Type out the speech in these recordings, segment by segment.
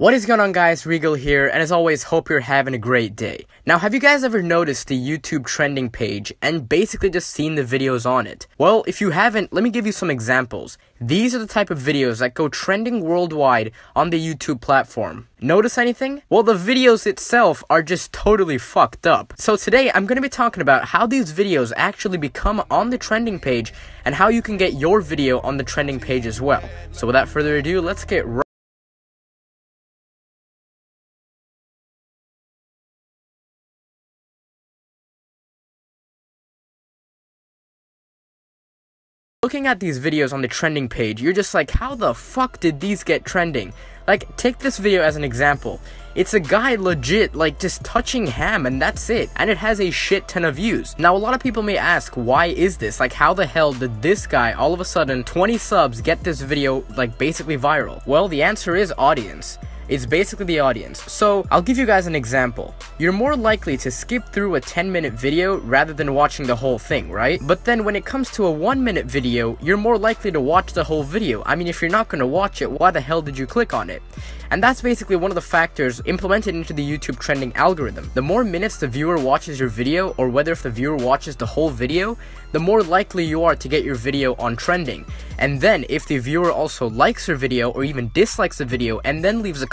What is going on guys, Regal here, and as always, hope you're having a great day. Now, have you guys ever noticed the YouTube trending page and basically just seen the videos on it? Well, if you haven't, let me give you some examples. These are the type of videos that go trending worldwide on the YouTube platform. Notice anything? Well, the videos itself are just totally fucked up. So today, I'm going to be talking about how these videos actually become on the trending page and how you can get your video on the trending page as well. So without further ado, let's get right Looking at these videos on the trending page, you're just like, how the fuck did these get trending? Like, take this video as an example. It's a guy legit, like, just touching ham, and that's it. And it has a shit ton of views. Now, a lot of people may ask, why is this? Like, how the hell did this guy, all of a sudden, 20 subs, get this video, like, basically viral? Well, the answer is audience. It's basically the audience. So, I'll give you guys an example. You're more likely to skip through a 10 minute video rather than watching the whole thing, right? But then when it comes to a 1 minute video, you're more likely to watch the whole video. I mean, if you're not gonna watch it, why the hell did you click on it? And that's basically one of the factors implemented into the YouTube trending algorithm. The more minutes the viewer watches your video, or whether if the viewer watches the whole video, the more likely you are to get your video on trending. And then if the viewer also likes your video or even dislikes the video and then leaves a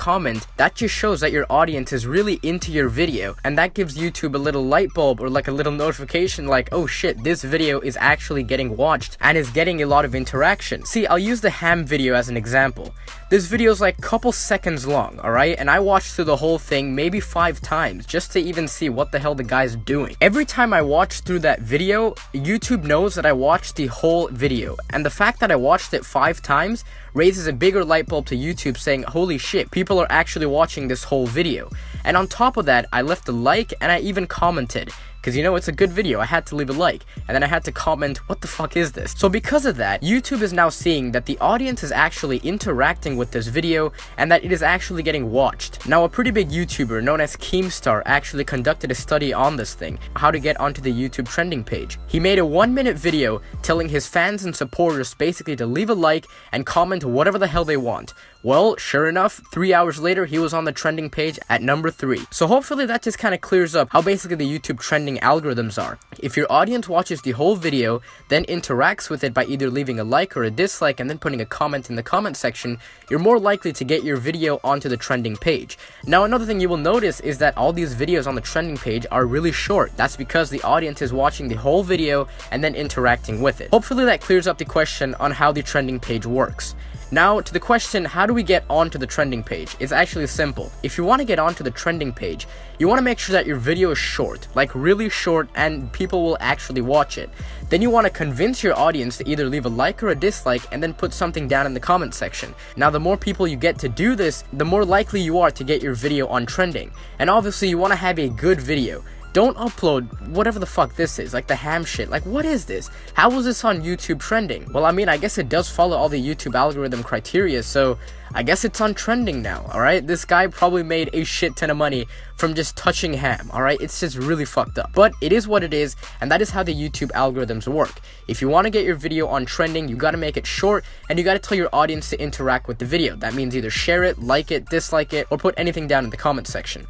that just shows that your audience is really into your video and that gives YouTube a little light bulb or like a little notification like, oh shit, this video is actually getting watched and is getting a lot of interaction. See, I'll use the ham video as an example. This video is like a couple seconds long, alright? And I watched through the whole thing maybe five times just to even see what the hell the guy's doing. Every time I watch through that video, YouTube knows that I watched the whole video. And the fact that I watched it five times raises a bigger light bulb to YouTube saying, holy shit, people are actually watching this whole video. And on top of that, I left a like and I even commented because you know it's a good video, I had to leave a like, and then I had to comment, what the fuck is this? So because of that, YouTube is now seeing that the audience is actually interacting with this video, and that it is actually getting watched. Now a pretty big YouTuber known as Keemstar actually conducted a study on this thing, how to get onto the YouTube trending page. He made a one minute video telling his fans and supporters basically to leave a like and comment whatever the hell they want. Well, sure enough, three hours later, he was on the trending page at number three. So hopefully that just kind of clears up how basically the YouTube trending algorithms are. If your audience watches the whole video, then interacts with it by either leaving a like or a dislike and then putting a comment in the comment section, you're more likely to get your video onto the trending page. Now another thing you will notice is that all these videos on the trending page are really short. That's because the audience is watching the whole video and then interacting with it. Hopefully that clears up the question on how the trending page works. Now, to the question, how do we get onto the trending page? It's actually simple. If you want to get onto the trending page, you want to make sure that your video is short, like really short, and people will actually watch it. Then you want to convince your audience to either leave a like or a dislike and then put something down in the comment section. Now, the more people you get to do this, the more likely you are to get your video on trending. And obviously, you want to have a good video. Don't upload whatever the fuck this is, like the ham shit. Like, what is this? How was this on YouTube trending? Well, I mean, I guess it does follow all the YouTube algorithm criteria, so I guess it's on trending now, alright? This guy probably made a shit ton of money from just touching ham, alright? It's just really fucked up. But it is what it is, and that is how the YouTube algorithms work. If you want to get your video on trending, you gotta make it short, and you gotta tell your audience to interact with the video. That means either share it, like it, dislike it, or put anything down in the comment section.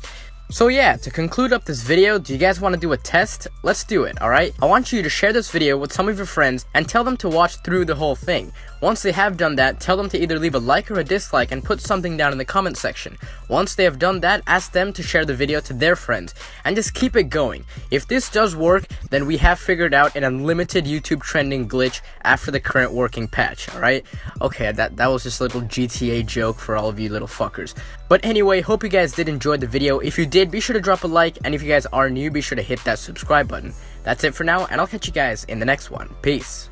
So yeah, to conclude up this video, do you guys want to do a test? Let's do it, alright? I want you to share this video with some of your friends and tell them to watch through the whole thing. Once they have done that, tell them to either leave a like or a dislike and put something down in the comment section. Once they have done that, ask them to share the video to their friends, and just keep it going. If this does work, then we have figured out an unlimited YouTube trending glitch after the current working patch, alright? Okay, that, that was just a little GTA joke for all of you little fuckers. But anyway, hope you guys did enjoy the video. If you did, be sure to drop a like, and if you guys are new, be sure to hit that subscribe button. That's it for now, and I'll catch you guys in the next one. Peace.